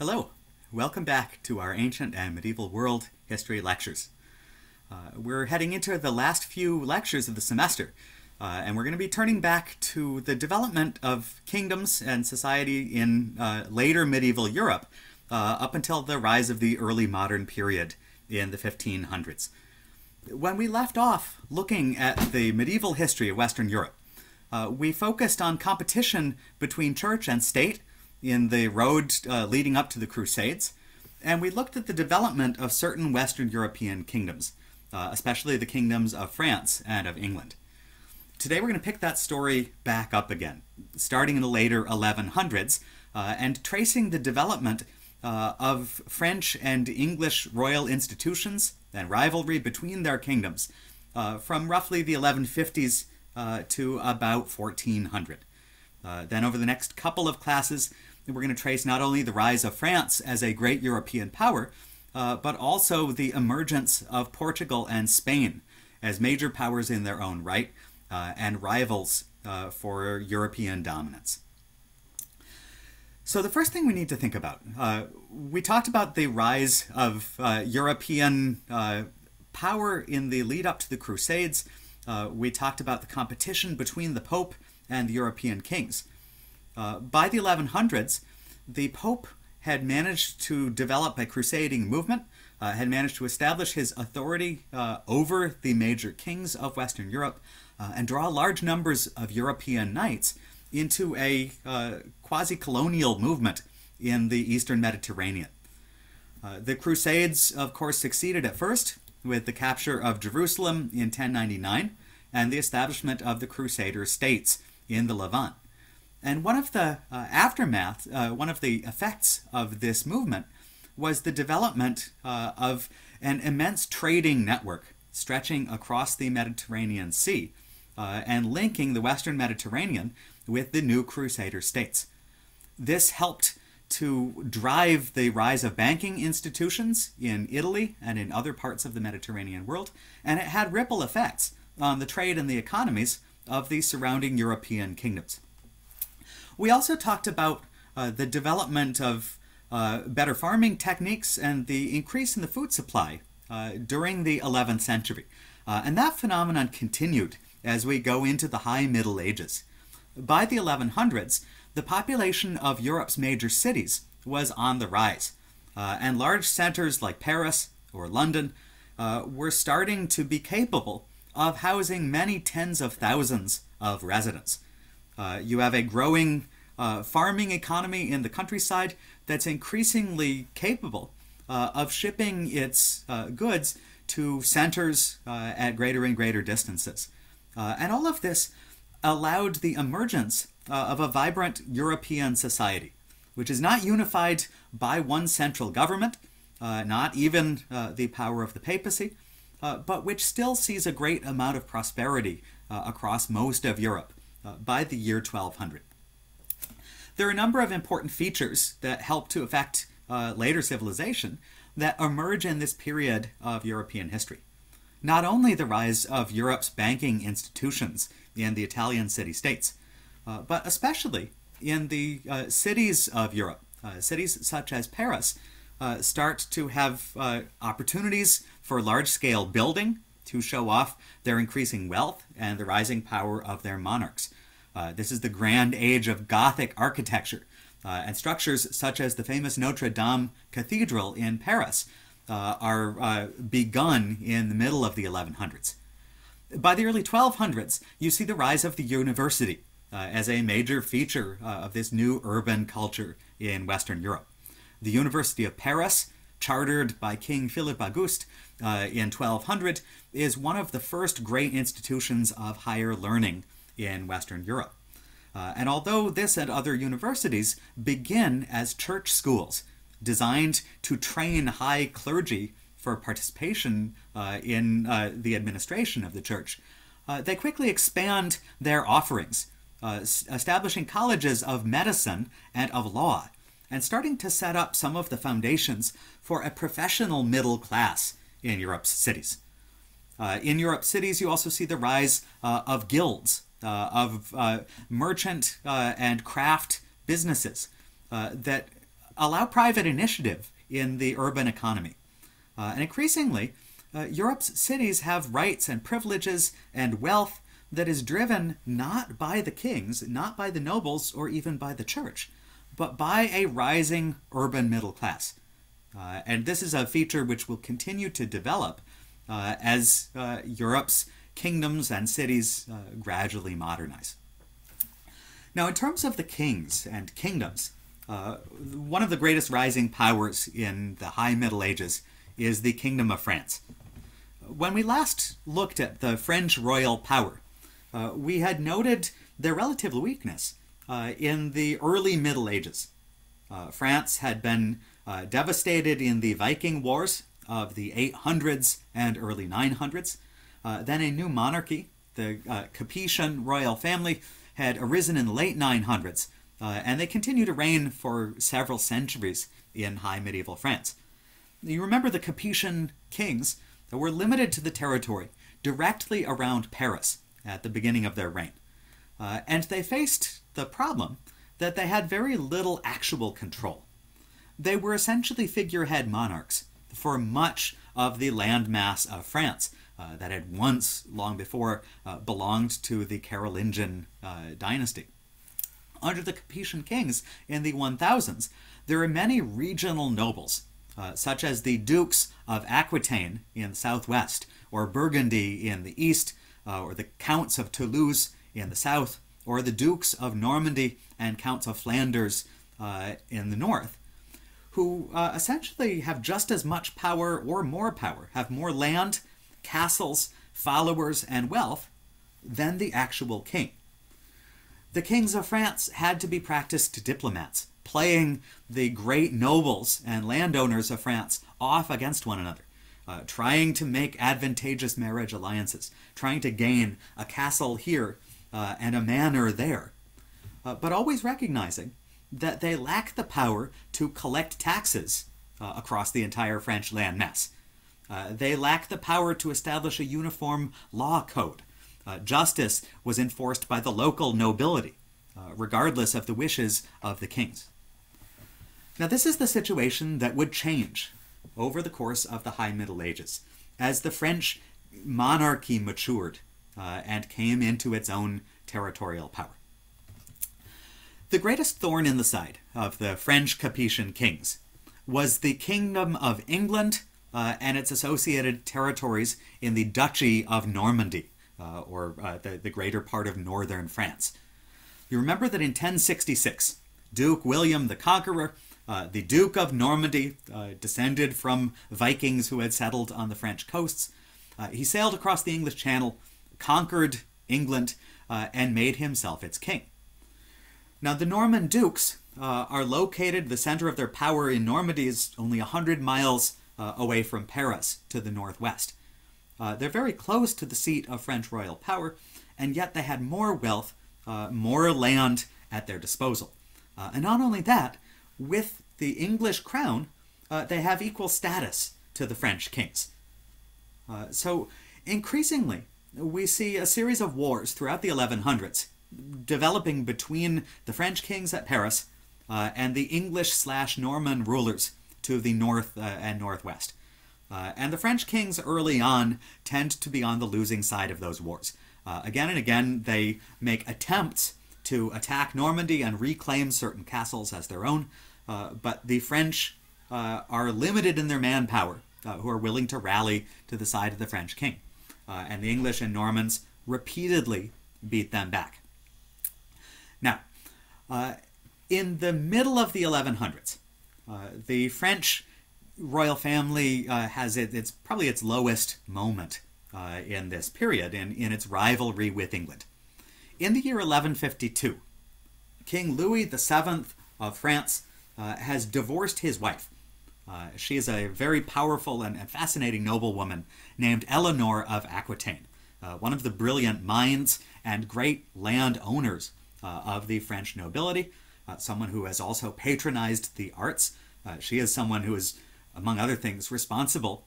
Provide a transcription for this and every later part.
Hello, welcome back to our Ancient and Medieval World History Lectures. Uh, we're heading into the last few lectures of the semester, uh, and we're going to be turning back to the development of kingdoms and society in uh, later medieval Europe uh, up until the rise of the early modern period in the 1500s. When we left off looking at the medieval history of Western Europe, uh, we focused on competition between church and state in the road uh, leading up to the Crusades, and we looked at the development of certain Western European kingdoms, uh, especially the kingdoms of France and of England. Today we're going to pick that story back up again, starting in the later 1100s uh, and tracing the development uh, of French and English royal institutions and rivalry between their kingdoms uh, from roughly the 1150s uh, to about 1400. Uh, then, over the next couple of classes, we're going to trace not only the rise of France as a great European power, uh, but also the emergence of Portugal and Spain as major powers in their own right uh, and rivals uh, for European dominance. So, the first thing we need to think about uh, we talked about the rise of uh, European uh, power in the lead up to the Crusades. we talked about the competition between the Pope and the European kings. Uh, by the 1100s, the Pope had managed to develop a crusading movement, uh, had managed to establish his authority uh, over the major kings of Western Europe, uh, and draw large numbers of European knights into a uh, quasi colonial movement in the eastern Mediterranean. The Crusades, of course, succeeded at first with the capture of Jerusalem in 1099 and the establishment of the Crusader states in the Levant. And one of the uh, aftermath, uh, one of the effects of this movement was the development uh, of an immense trading network stretching across the Mediterranean Sea uh, and linking the Western Mediterranean with the new Crusader states. This helped to drive the rise of banking institutions in Italy and in other parts of the Mediterranean world, and it had ripple effects on the trade and the economies of the surrounding European kingdoms. We also talked about uh, the development of uh, better farming techniques and the increase in the food supply uh, during the 11th century. Uh, and that phenomenon continued as we go into the High Middle Ages. By the 1100s, the population of Europe's major cities was on the rise, uh, and large centers like Paris or London uh, were starting to be capable of housing many tens of thousands of residents. Uh, you have a growing uh, farming economy in the countryside that's increasingly capable uh, of shipping its uh, goods to centers uh, at greater and greater distances. And all of this allowed the emergence of a vibrant European society, which is not unified by one central government, not even the power of the papacy, but which still sees a great amount of prosperity across most of Europe uh, by the year 1200. There are a number of important features that help to affect uh, later civilization that emerge in this period of European history. Not only the rise of Europe's banking institutions in the Italian city states, uh, but especially in the uh, cities of Europe. Uh, cities such as Paris uh, start to have opportunities for large scale building to show off their increasing wealth and the rising power of their monarchs. Uh, this is the grand age of Gothic architecture, uh, and structures such as the famous Notre Dame Cathedral in Paris uh, are uh, begun in the middle of the 1100s. By the early 1200s, you see the rise of the university uh, as a major feature uh, of this new urban culture in Western Europe. The University of Paris, chartered by King Philip Auguste in 1200, is one of the first great institutions of higher learning in Western Europe. Uh, and although this and other universities begin as church schools designed to train high clergy for participation uh, in uh, the administration of the church, uh, they quickly expand their offerings, uh, establishing colleges of medicine and of law, and starting to set up some of the foundations for a professional middle class in Europe's cities. Uh, in Europe's cities, you also see the rise of guilds uh, of uh, merchant uh, and craft businesses that allow private initiative in the urban economy. Uh, and increasingly, uh, Europe's cities have rights and privileges and wealth that is driven not by the kings, not by the nobles, or even by the church, but by a rising urban middle class. Uh, and this is a feature which will continue to develop uh, as uh, Europe's kingdoms and cities uh, gradually modernize. Now, in terms of the kings and kingdoms, uh, one of the greatest rising powers in the High Middle Ages is the Kingdom of France. When we last looked at the French royal power, uh, we had noted their relative weakness in the early Middle Ages. Uh, France had been uh, devastated in the Viking Wars of the 800s and early 900s. Uh, then a new monarchy, the Capetian royal family, had arisen in the late 900s, and they continued to reign for several centuries in high medieval France. You remember the Capetian kings that were limited to the territory directly around Paris at the beginning of their reign. Uh, and they faced the problem that they had very little actual control. They were essentially figurehead monarchs for much of the landmass of France uh, that had once, long before, uh, belonged to the Carolingian uh, dynasty. Under the Capetian kings in the 1000s, there were many regional nobles, uh, such as the Dukes of Aquitaine in the southwest, or Burgundy in the east, uh, or the Counts of Toulouse in the south, or the Dukes of Normandy and Counts of Flanders uh, in the north, who uh, essentially have just as much power or more power, have more land, castles, followers, and wealth than the actual king. The kings of France had to be practiced diplomats, playing the great nobles and landowners of France off against one another uh, trying to make advantageous marriage alliances, trying to gain a castle here uh, and a manor there, uh, but always recognizing that they lack the power to collect taxes uh, across the entire French landmass. Uh, they lack the power to establish a uniform law code. Uh, justice was enforced by the local nobility, regardless of the wishes of the kings. Now, this is the situation that would change over the course of the High Middle Ages, as the French monarchy matured uh, and came into its own territorial power. The greatest thorn in the side of the French Capetian kings was the Kingdom of England uh, and its associated territories in the Duchy of Normandy, uh, or uh, the, the greater part of northern France. You remember that in 1066, Duke William the Conqueror uh, the Duke of Normandy, uh, descended from Vikings who had settled on the French coasts. Uh, he sailed across the English Channel, conquered England, uh, and made himself its king. Now, the Norman dukes uh, are located, the center of their power in Normandy is only 100 miles away from Paris to the northwest. they're very close to the seat of French royal power, and yet they had more wealth, more land at their disposal. and not only that, with the English crown, uh, they have equal status to the French kings. Uh, so, increasingly, we see a series of wars throughout the 1100s developing between the French kings at Paris uh, and the English slash Norman rulers to the north uh, and northwest. Uh, and the French kings early on tend to be on the losing side of those wars. Uh, again and again, they make attempts to attack Normandy and reclaim certain castles as their own. Uh, but the French uh, are limited in their manpower, who are willing to rally to the side of the French king. Uh, and the English and Normans repeatedly beat them back. Now, uh, in the middle of the 1100s, the French royal family has it, it's probably its lowest moment in this period in, in its rivalry with England. In the year 1152, King Louis VII of France uh, has divorced his wife. Uh, she is a very powerful and, and, fascinating noblewoman named Eleanor of Aquitaine, uh, one of the brilliant minds and great landowners uh, of the French nobility, uh, someone who has also patronized the arts. Uh, she is someone who is, among other things, responsible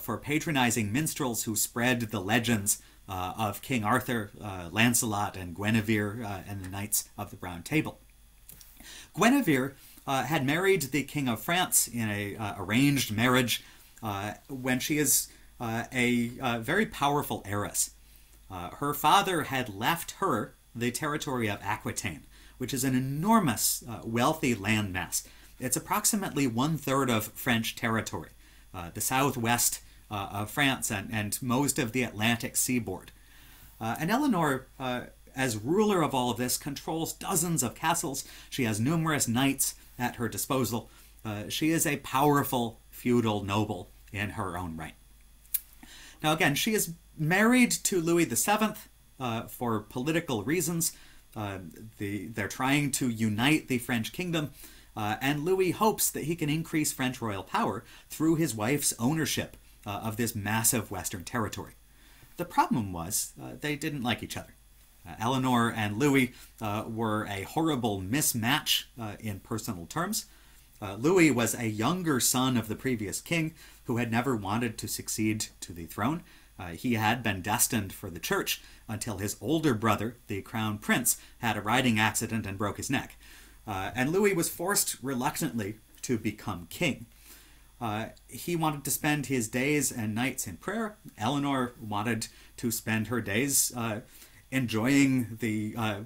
for patronizing minstrels who spread the legends uh, of King Arthur, uh, Lancelot, and Guinevere uh, and the Knights of the Round Table. Guinevere had married the King of France in a arranged marriage when she is a very powerful heiress. her father had left her the territory of Aquitaine, which is an enormous, uh, wealthy landmass. It's approximately one third of French territory, uh, the southwest uh, of France and, and most of the Atlantic seaboard. Uh, and Eleanor, uh, as ruler of all of this, controls dozens of castles. She has numerous knights at her disposal. Uh, she is a powerful feudal noble in her own right. Now, again, she is married to Louis VII uh, for political reasons. Uh, the, they're trying to unite the French kingdom, uh, and Louis hopes that he can increase French royal power through his wife's ownership uh, of this massive Western territory. The problem was uh, they didn't like each other. Uh, Eleanor and Louis were a horrible mismatch in personal terms. Louis was a younger son of the previous king who had never wanted to succeed to the throne. Uh, he had been destined for the church until his older brother, the crown prince, had a riding accident and broke his neck. Uh, and Louis was forced reluctantly to become king. Uh, he wanted to spend his days and nights in prayer. Eleanor wanted to spend her days uh, enjoying the uh,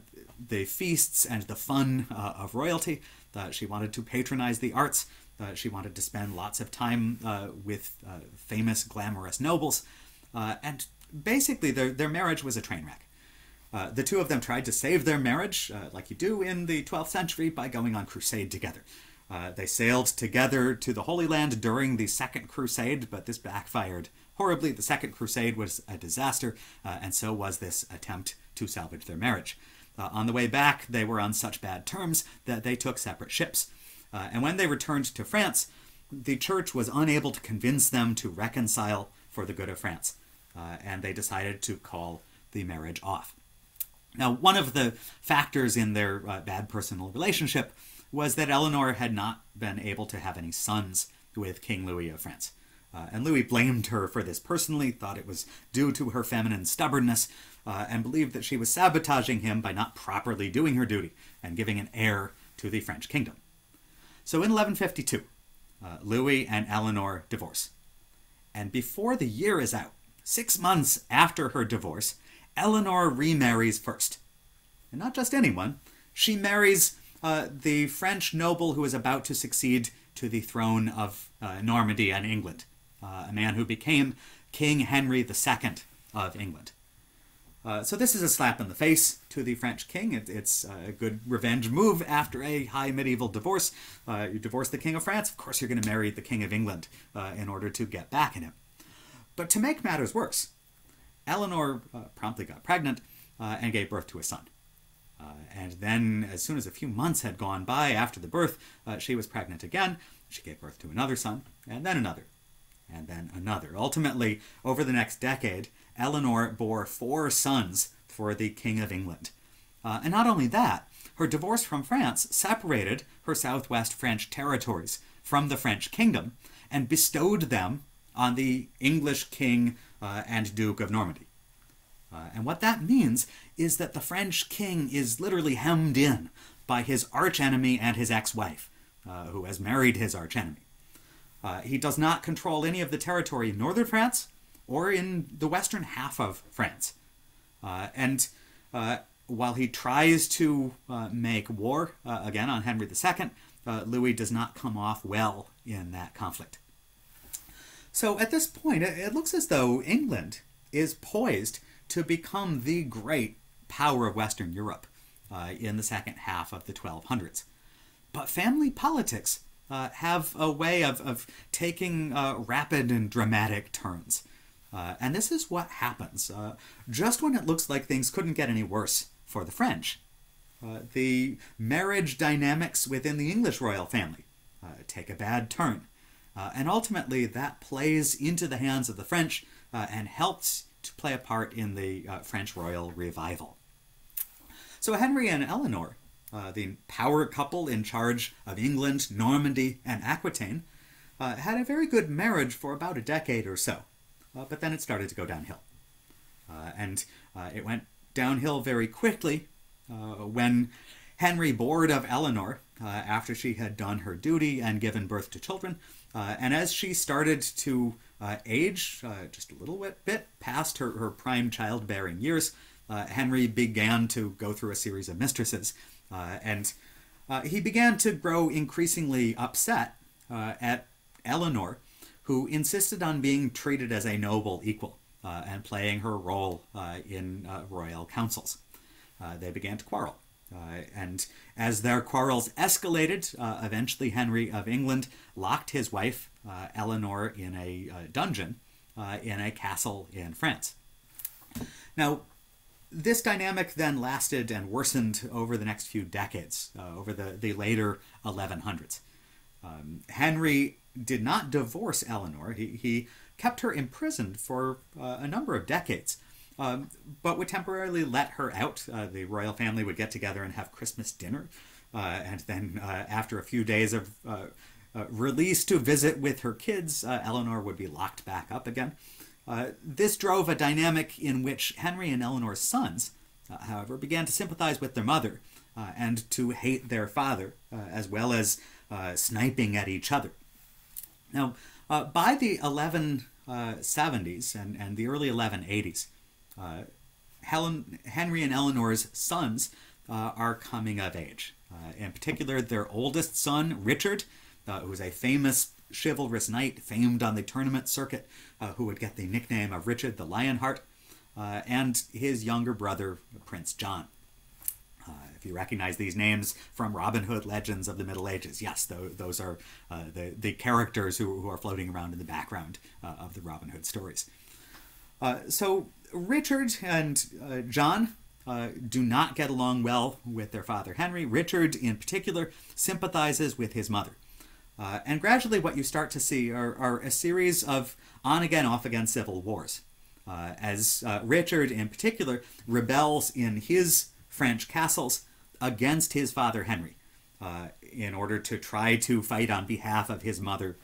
the feasts and the fun uh, of royalty. she wanted to patronize the arts. she wanted to spend lots of time with famous, glamorous nobles. Uh, and basically, their, their marriage was a train wreck. Uh, the two of them tried to save their marriage, uh, like you do in the 12th century, by going on crusade together. Uh, they sailed together to the Holy Land during the Second Crusade, but this backfired horribly. The Second Crusade was a disaster, uh, and so was this attempt to salvage their marriage. Uh, on the way back, they were on such bad terms that they took separate ships. and when they returned to France, the church was unable to convince them to reconcile for the good of France. Uh, and they decided to call the marriage off. Now, one of the factors in their uh, bad personal relationship was that Eleanor had not been able to have any sons with King Louis of France. Uh, and Louis blamed her for this personally, thought it was due to her feminine stubbornness, uh, and believed that she was sabotaging him by not properly doing her duty and giving an heir to the French kingdom. So in 1152, uh, Louis and Eleanor divorce. And before the year is out, six months after her divorce, Eleanor remarries first. And not just anyone, she marries uh, the French noble who is about to succeed to the throne of uh, Normandy and England, uh, a man who became King Henry II of England. Uh, so this is a slap in the face to the French king. It, it's a good revenge move after a high medieval divorce. Uh, you divorce the king of France, of course you're going to marry the king of England uh, in order to get back at him. But to make matters worse, Eleanor uh, promptly got pregnant uh, and gave birth to a son. and then, as soon as a few months had gone by after the birth, she was pregnant again. She gave birth to another son, and then another, and then another. Ultimately, over the next decade, Eleanor bore four sons for the King of England. Uh, and not only that, her divorce from France separated her southwest French territories from the French kingdom and bestowed them on the English king uh, and Duke of Normandy. Uh, and what that means is that the French king is literally hemmed in by his archenemy and his ex wife, uh, who has married his archenemy. Uh, he does not control any of the territory in northern France or in the western half of France. Uh, and uh, while he tries to uh, make war uh, again on Henry II, uh, Louis does not come off well in that conflict. So at this point, it, looks as though England is poised to become the great power of Western Europe in the second half of the 1200s. But family politics uh, have a way of, of taking uh, rapid and dramatic turns. Uh, and this is what happens uh, just when it looks like things couldn't get any worse for the French. Uh, the marriage dynamics within the English royal family uh, take a bad turn. And ultimately, that plays into the hands of the French and helps to play a part in the French royal revival. So, Henry and Eleanor, the power couple in charge of England, Normandy, and Aquitaine, had a very good marriage for about a decade or so uh, but then it started to go downhill. Uh, and uh, it went downhill very quickly uh, when Henry bored of Eleanor uh, after she had done her duty and given birth to children, uh, and as she started to uh, age uh, just a little bit, past her, her prime childbearing years, uh, Henry began to go through a series of mistresses, and he began to grow increasingly upset at Eleanor, who insisted on being treated as a noble equal and playing her role in royal councils. they began to quarrel. Uh, and as their quarrels escalated, uh, eventually Henry of England locked his wife, uh, Eleanor, in a uh, dungeon uh, in a castle in France. Now, this dynamic then lasted and worsened over the next few decades, uh, over the, the later 1100s. Um, Henry did not divorce Eleanor, he, he kept her imprisoned for a number of decades um, but would temporarily let her out. Uh, the royal family would get together and have Christmas dinner, uh, and then uh, after a few days of uh, uh, release to visit with her kids, Eleanor would be locked back up again. This drove a dynamic in which Henry and Eleanor's sons, however, began to sympathize with their mother and to hate their father, as well as sniping at each other. Now, by the 1170s and, and the early 1180s, uh, Helen, Henry and Eleanor's sons uh, are coming of age. Uh, in particular, their oldest son, Richard, uh, who a famous chivalrous knight famed on the tournament circuit, uh, who would get the nickname of Richard the Lionheart, uh, and his younger brother, Prince John. if you recognize these names from Robin Hood legends of the Middle Ages, yes, those, those are the, the characters who, who are floating around in the background of the Robin Hood stories. so Richard and uh, John uh, do not get along well with their father Henry. Richard, in particular, sympathizes with his mother. Uh, and gradually, what you start to see are, are a series of on again, off again civil wars. Uh, as uh, Richard, in particular, rebels in his French castles against his father Henry uh, in order to try to fight on behalf of his mother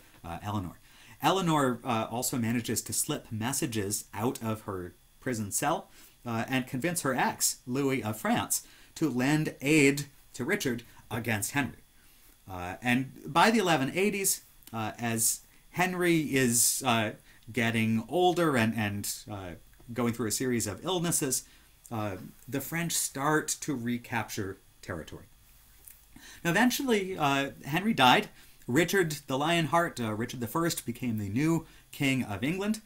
Eleanor. Eleanor also manages to slip messages out of her prison cell uh, and convince her ex, Louis of France, to lend aid to Richard against Henry. Uh, and by the 1180s, uh, as Henry is uh, getting older and, and uh, going through a series of illnesses, uh, the French start to recapture territory. Now, eventually, Henry died. Richard the Lionheart, Richard I, became the new king of England.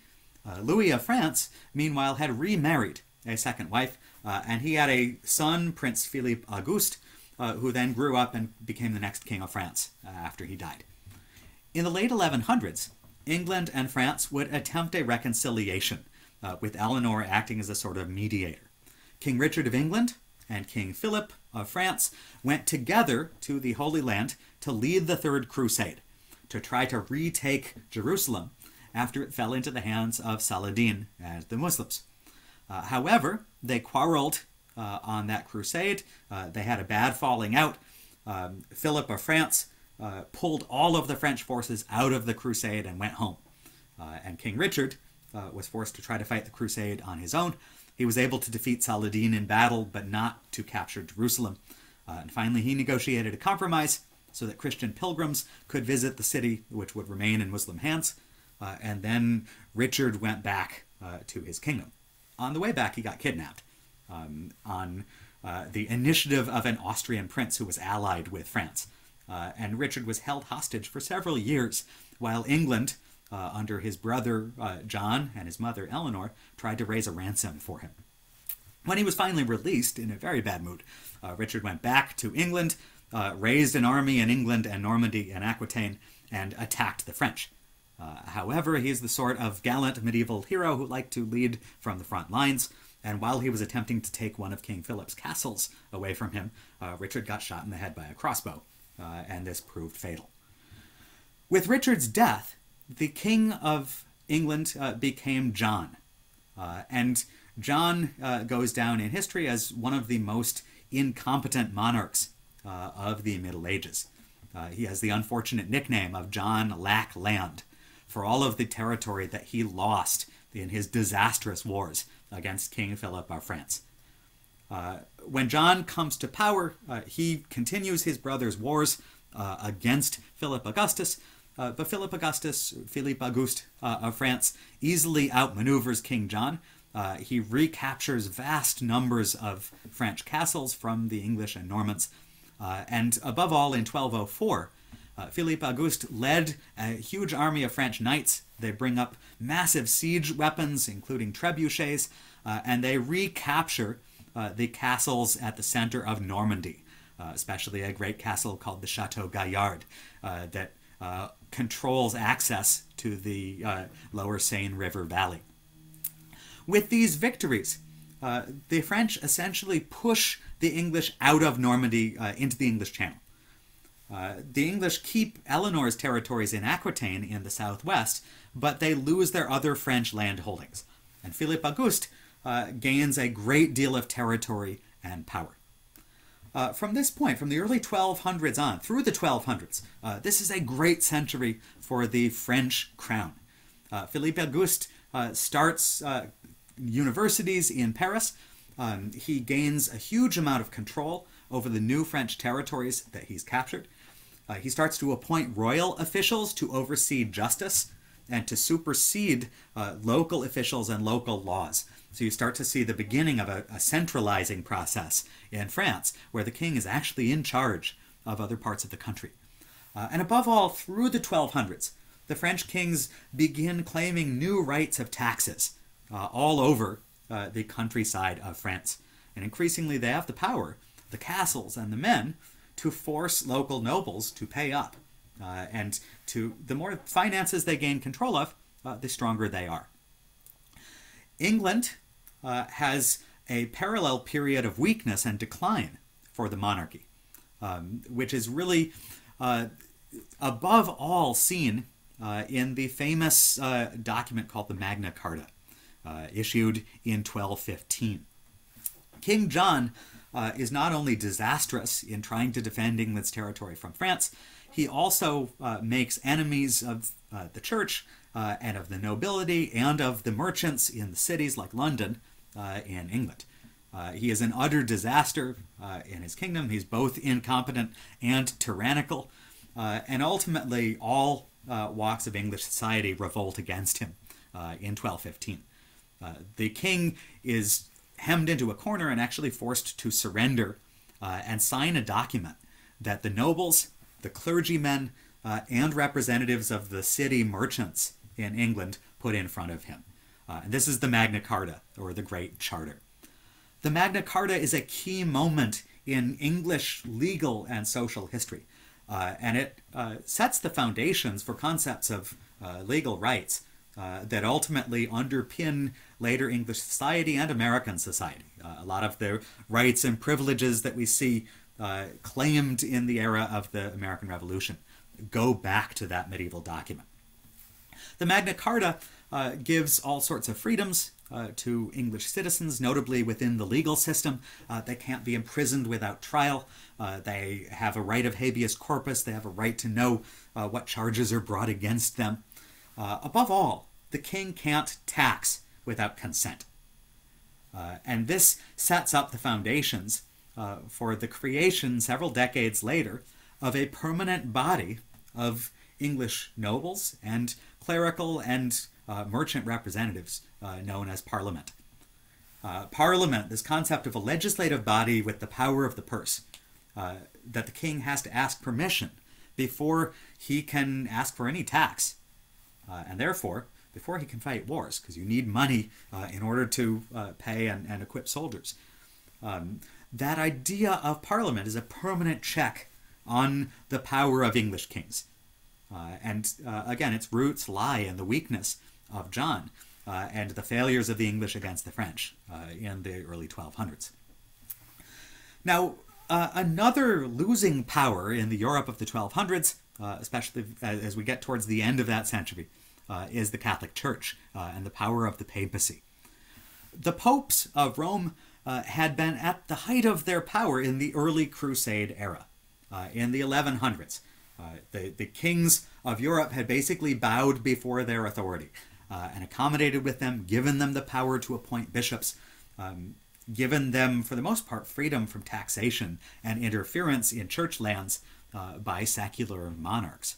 Uh, Louis of France, meanwhile, had remarried a second wife, uh, and he had a son, Prince Philippe Auguste, uh, who then grew up and became the next king of France uh, after he died. In the late 1100s, England and France would attempt a reconciliation, uh, with Eleanor acting as a sort of mediator. King Richard of England and King Philip of France went together to the Holy Land to lead the Third Crusade, to try to retake Jerusalem after it fell into the hands of Saladin and the Muslims. Uh, however, they quarreled uh, on that crusade. Uh, they had a bad falling out. Um, Philip of France uh, pulled all of the French forces out of the crusade and went home. Uh, and King Richard uh, was forced to try to fight the crusade on his own. He was able to defeat Saladin in battle, but not to capture Jerusalem. and finally, he negotiated a compromise so that Christian pilgrims could visit the city, which would remain in Muslim hands. Uh, and then Richard went back uh, to his kingdom. On the way back, he got kidnapped um, on uh, the initiative of an Austrian prince who was allied with France. Uh, and Richard was held hostage for several years while England, uh, under his brother uh, John and his mother Eleanor, tried to raise a ransom for him. When he was finally released in a very bad mood, Richard went back to England, raised an army in England and Normandy and Aquitaine, and attacked the French. Uh, however, he is the sort of gallant medieval hero who liked to lead from the front lines, and while he was attempting to take one of King Philip's castles away from him, uh, Richard got shot in the head by a crossbow, uh, and this proved fatal. With Richard's death, the King of England uh, became John, uh, and John uh, goes down in history as one of the most incompetent monarchs of the Middle Ages. he has the unfortunate nickname of John Lackland for all of the territory that he lost in his disastrous wars against King Philip of France. Uh, when John comes to power, uh, he continues his brother's wars uh, against Philip Augustus, uh, but Philip Augustus, Philippe Auguste uh, of France, easily outmaneuvers King John. Uh, he recaptures vast numbers of French castles from the English and Normans. and above all, in 1204, Philippe Auguste led a huge army of French knights. They bring up massive siege weapons, including trebuchets, and they recapture uh, the castles at the center of Normandy, uh, especially a great castle called the Chateau Gaillard uh, that uh, controls access to the uh, lower Seine River Valley. With these victories, the French essentially push the English out of Normandy into the English Channel. Uh, the English keep Eleanor's territories in Aquitaine in the southwest, but they lose their other French land holdings. And Philippe Auguste uh, gains a great deal of territory and power. Uh, from this point, from the early 1200s on through the 1200s, uh, this is a great century for the French crown. Uh, Philippe Auguste starts universities in Paris. Um, he gains a huge amount of control over the new French territories that he's captured. He starts to appoint royal officials to oversee justice and to supersede local officials and local laws. So you start to see the beginning of a, a, centralizing process in France, where the king is actually in charge of other parts of the country. Uh, and above all, through the 1200s, the French kings begin claiming new rights of taxes uh, all over uh, the countryside of France. And increasingly, they have the power, the castles, and the men to force local nobles to pay up. Uh, and to the more finances they gain control of, uh, the stronger they are. England uh, has a parallel period of weakness and decline for the monarchy, um, which is really uh, above all seen uh, in the famous uh, document called the Magna Carta, issued in 1215. King John uh, is not only disastrous in trying to defend England's territory from France, he also makes enemies of the church uh, and of the nobility and of the merchants in the cities like London uh, in England. Uh, he is an utter disaster uh, in his kingdom. He's both incompetent and tyrannical, uh, and ultimately all uh, walks of English society revolt against him in 1215. the king is hemmed into a corner and actually forced to surrender and sign a document that the nobles, the clergymen, uh, and representatives of the city merchants in England put in front of him. Uh, and this is the Magna Carta, or the Great Charter. The Magna Carta is a key moment in English legal and social history, uh, and it uh, sets the foundations for concepts of uh, legal rights uh, that ultimately underpin later English society and American society. Uh, a lot of the rights and privileges that we see claimed in the era of the American Revolution go back to that medieval document. The Magna Carta uh, gives all sorts of freedoms uh, to English citizens, notably within the legal system. Uh, they can't be imprisoned without trial. Uh, they have a right of habeas corpus. They have a right to know uh, what charges are brought against them. Uh, above all, the king can't tax without consent. and this sets up the foundations for the creation several decades later of a permanent body of English nobles and clerical and uh, merchant representatives uh, known as Parliament. Uh, parliament, this concept of a legislative body with the power of the purse, uh, that the king has to ask permission before he can ask for any tax, uh, and therefore before he can fight wars, because you need money uh, in order to pay and, and, equip soldiers. Um, that idea of parliament is a permanent check on the power of English kings. Uh, and uh, again, its roots lie in the weakness of John uh, and the failures of the English against the French in the early 1200s. Now, another losing power in the Europe of the 1200s, especially as we get towards the end of that century, is the Catholic Church and the power of the papacy. The popes of Rome uh, had been at the height of their power in the early Crusade era, uh, in the 1100s. Uh, the, the kings of Europe had basically bowed before their authority uh, and accommodated with them, given them the power to appoint bishops. Um, given them, for the most part, freedom from taxation and interference in church lands uh, by secular monarchs.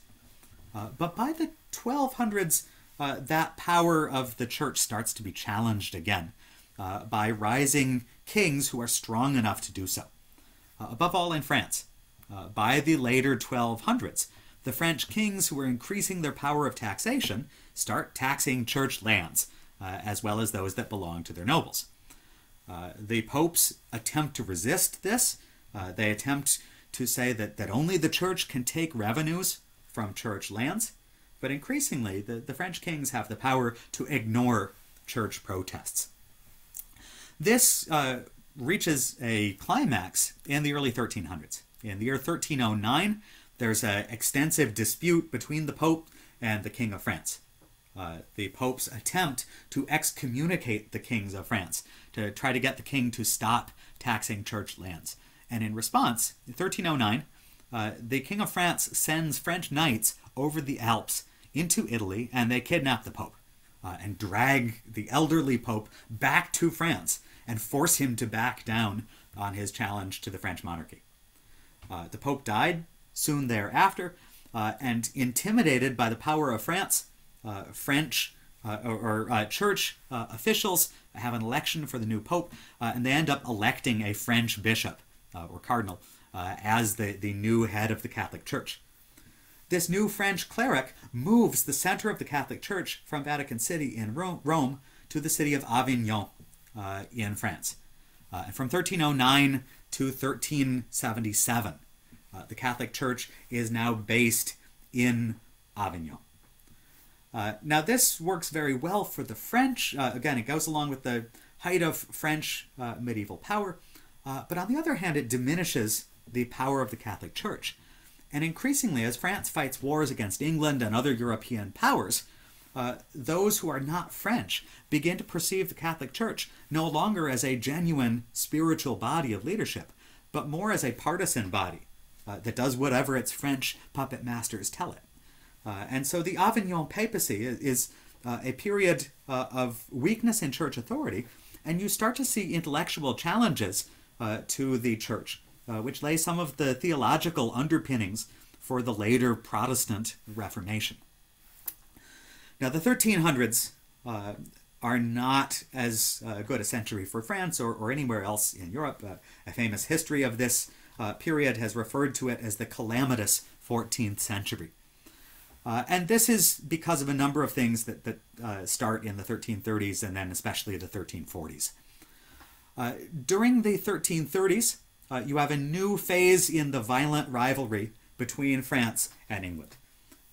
Uh, but by the 1200s, uh, that power of the church starts to be challenged again uh, by rising kings who are strong enough to do so. Uh, above all in France. Uh, by the later 1200s, the French kings who are increasing their power of taxation start taxing church lands, as well as those that belong to their nobles. the popes attempt to resist this. they attempt to say that, that only the church can take revenues from church lands, but increasingly the, the French kings have the power to ignore church protests. This uh, reaches a climax in the early 1300s. In the year 1309, there's an extensive dispute between the Pope and the King of France. Uh, the Pope's attempt to excommunicate the kings of France, to try to get the king to stop taxing church lands. And in response, in 1309, uh, the King of France sends French knights over the Alps into Italy and they kidnap the Pope uh, and drag the elderly Pope back to France and force him to back down on his challenge to the French monarchy. Uh, the Pope died soon thereafter, uh, and intimidated by the power of France, uh, French or, or church officials have an election for the new Pope, and they end up electing a French bishop or cardinal, uh, as the, the new head of the Catholic Church. This new French cleric moves the center of the Catholic Church from Vatican City in Rome to the city of Avignon uh, in France. Uh, and from 1309 to 1377, uh, the Catholic Church is now based in Avignon. Uh, now, this works very well for the French. Uh, again, it goes along with the height of French medieval power. But on the other hand, it diminishes the power of the Catholic Church. And increasingly, as France fights wars against England and other European powers, uh, those who are not French begin to perceive the Catholic Church no longer as a genuine spiritual body of leadership, but more as a partisan body uh, that does whatever its French puppet masters tell it. Uh, and so the Avignon papacy is, is uh, a period uh, of weakness in church authority, and you start to see intellectual challenges uh, to the church, uh, which lay some of the theological underpinnings for the later Protestant Reformation. Now, the 1300s uh, are not as uh, good a century for France or, or anywhere else in Europe. Uh, a famous history of this uh, period has referred to it as the calamitous 14th century. Uh, and this is because of a number of things that, that uh, start in the 1330s and then especially the 1340s. Uh, during the 1330s, uh, you have a new phase in the violent rivalry between France and England.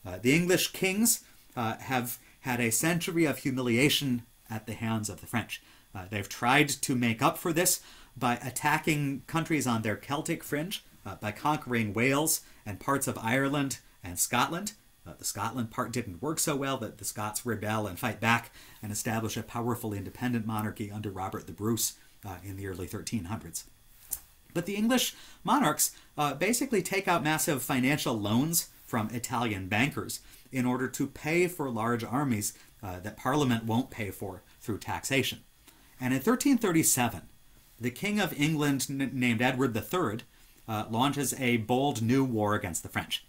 Uh, the English kings uh, have had a century of humiliation at the hands of the French. Uh, they've tried to make up for this by attacking countries on their Celtic fringe, by conquering Wales and parts of Ireland and Scotland. Uh, the Scotland part didn't work so well that the Scots rebel and fight back and establish a powerful independent monarchy under Robert the Bruce uh, in the early 1300s. But the English monarchs uh, basically take out massive financial loans from Italian bankers in order to pay for large armies uh, that Parliament won't pay for through taxation. And in 1337, the King of England, named Edward III, uh, launches a bold new war against the French.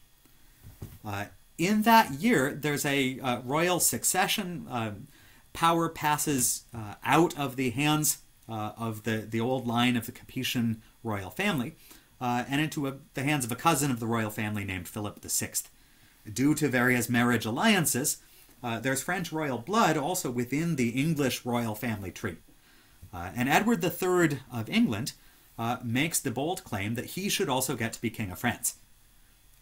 Uh, in that year, there's a uh, royal succession. Um, power passes uh, out of the hands uh, of the, the old line of the Capetian royal family uh, and into a, the hands of a cousin of the royal family named Philip VI. Due to various marriage alliances, uh, there's French royal blood also within the English royal family tree. Uh, and Edward III of England uh, makes the bold claim that he should also get to be King of France.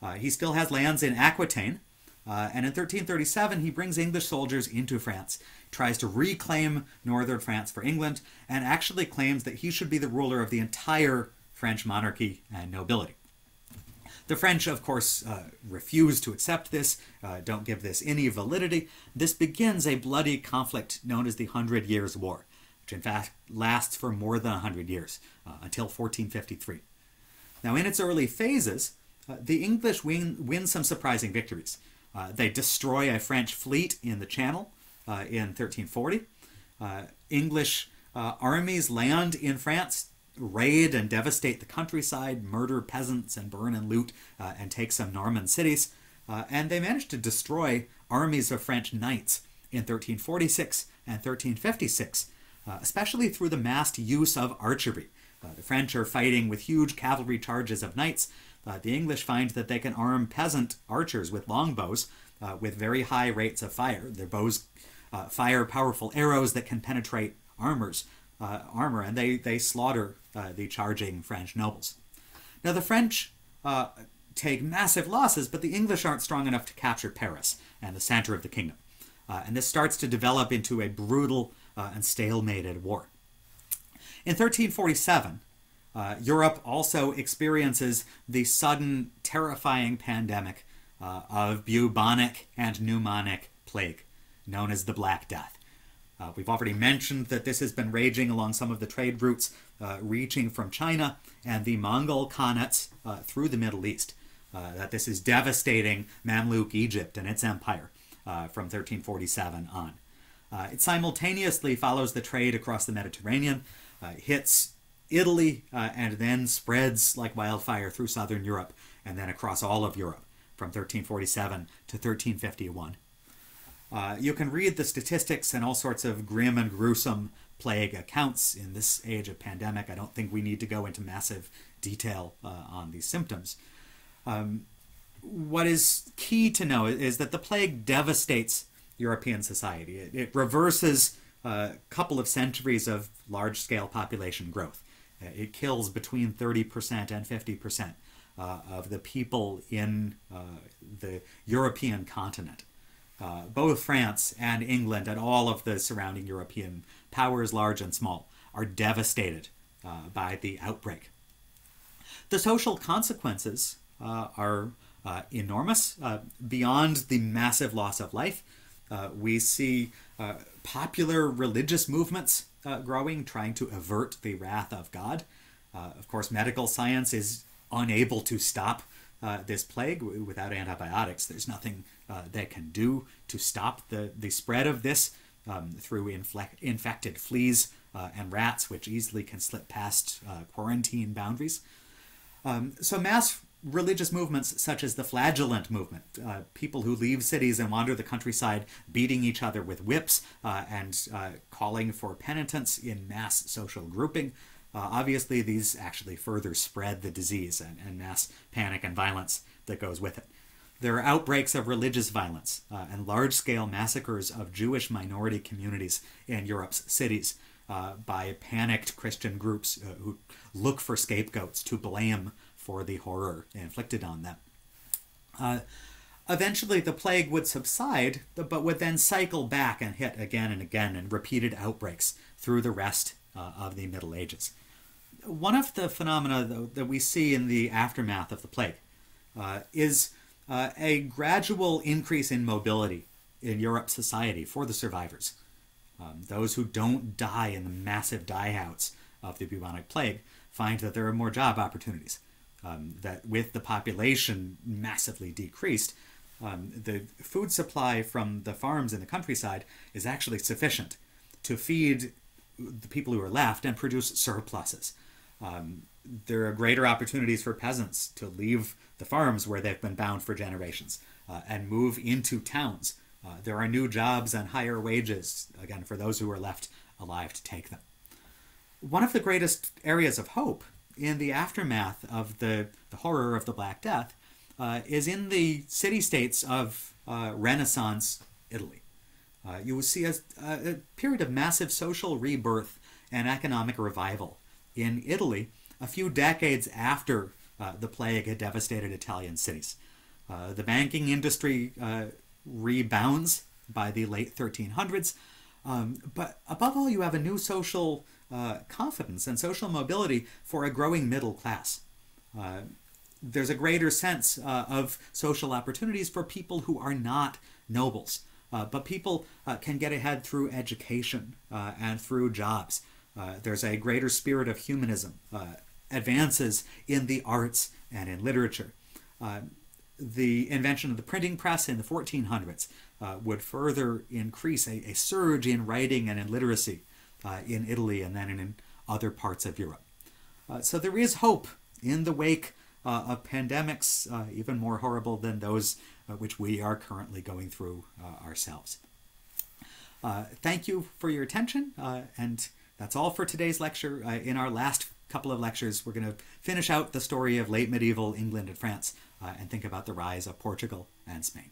Uh, he still has lands in Aquitaine, uh, and in 1337, he brings English soldiers into France, tries to reclaim northern France for England, and actually claims that he should be the ruler of the entire French monarchy and nobility. The French, of course, uh, refuse to accept this, uh, don't give this any validity. This begins a bloody conflict known as the Hundred Years' War, which in fact lasts for more than 100 years, uh, until 1453. Now, in its early phases, uh, the English win, win some surprising victories. Uh, they destroy a French fleet in the Channel uh, in 1340. Uh, English uh, armies land in France, raid and devastate the countryside, murder peasants, and burn and loot, uh, and take some Norman cities. And they managed to destroy armies of French knights in 1346 and 1356, uh, especially through the massed use of archery. The French are fighting with huge cavalry charges of knights. Uh, the English find that they can arm peasant archers with longbows uh, with very high rates of fire. Their bows fire powerful arrows that can penetrate armors, armor, and they, they slaughter the charging French nobles. Now, the French take massive losses, but the English aren't strong enough to capture Paris and the center of the kingdom. Uh, and this starts to develop into a brutal uh, and stalemated war. In 1347, uh, Europe also experiences the sudden, terrifying pandemic uh, of bubonic and pneumonic plague, known as the Black Death. Uh, we've already mentioned that this has been raging along some of the trade routes uh, reaching from China and the Mongol Khanates through the Middle East. Uh, that this is devastating Mamluk Egypt and its empire uh, from 1347 on. Uh, it simultaneously follows the trade across the Mediterranean, uh, hits Italy, uh, and then spreads like wildfire through southern Europe and then across all of Europe from 1347 to 1351. Uh, you can read the statistics and all sorts of grim and gruesome plague accounts in this age of pandemic. I don't think we need to go into massive detail uh, on these symptoms. Um, what is key to know is that the plague devastates European society. It, it reverses a couple of centuries of large scale population growth. Uh, it kills between 30% and 50% uh, of the people in uh, the European continent. Uh, both France and England and all of the surrounding European powers, large and small, are devastated uh, by the outbreak. The social consequences uh, are enormous. Beyond the massive loss of life, we see popular religious movements growing, trying to avert the wrath of God. of course, medical science is unable to stop uh, this plague without antibiotics. There's nothing uh, they can do to stop the, the spread of this um, through infected fleas uh, and rats, which easily can slip past quarantine boundaries. Um, so, mass religious movements such as the flagellant movement, uh, people who leave cities and wander the countryside beating each other with whips uh, and uh, calling for penitence in mass social grouping. Uh, obviously, these actually further spread the disease and, and, mass panic and violence that goes with it. There are outbreaks of religious violence uh, and large scale massacres of Jewish minority communities in Europe's cities uh, by panicked Christian groups who look for scapegoats to blame for the horror inflicted on them. Uh, eventually, the plague would subside, but would then cycle back and hit again and again in repeated outbreaks through the rest uh, of the Middle Ages. One of the phenomena that we see in the aftermath of the plague uh, is uh, a gradual increase in mobility in Europe's society for the survivors. Um, those who don't die in the massive die-outs of the bubonic plague find that there are more job opportunities um, that with the population massively decreased, um, the food supply from the farms in the countryside is actually sufficient to feed the people who are left and produce surpluses. Um, there are greater opportunities for peasants to leave the farms where they've been bound for generations uh, and move into towns. Uh, there are new jobs and higher wages, again, for those who are left alive to take them. One of the greatest areas of hope in the aftermath of the, the horror of the Black Death uh, is in the city states of uh, Renaissance Italy. Uh, you will see a, a, period of massive social rebirth and economic revival in Italy a few decades after uh, the plague had devastated Italian cities. Uh, the banking industry uh, rebounds by the late 1300s, um, but above all, you have a new social uh, confidence and social mobility for a growing middle class. Uh, there's a greater sense uh, of social opportunities for people who are not nobles, uh, but people uh, can get ahead through education and through jobs. there's a greater spirit of humanism, advances in the arts and in literature. the invention of the printing press in the 1400s would further increase a, a surge in writing and in literacy uh, in Italy and then in other parts of Europe. Uh, so there is hope in the wake uh, of pandemics uh, even more horrible than those uh, which we are currently going through ourselves. thank you for your attention, and that's all for today's lecture. in our last couple of lectures, we're going to finish out the story of late medieval England and France and think about the rise of Portugal and Spain.